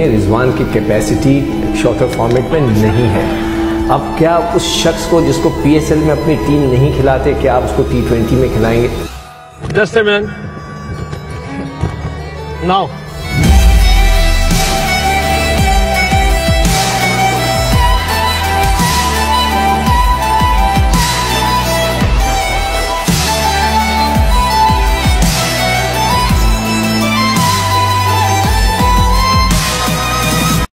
हैं, रिजवान की capacity shorter format में नहीं है। अब क्या उस शख्स को जिसको पीएसएल में अपनी टीम नहीं खिलाते, क्या आप उसको टी ट्वेंटी में खिलाएँगे? Just man now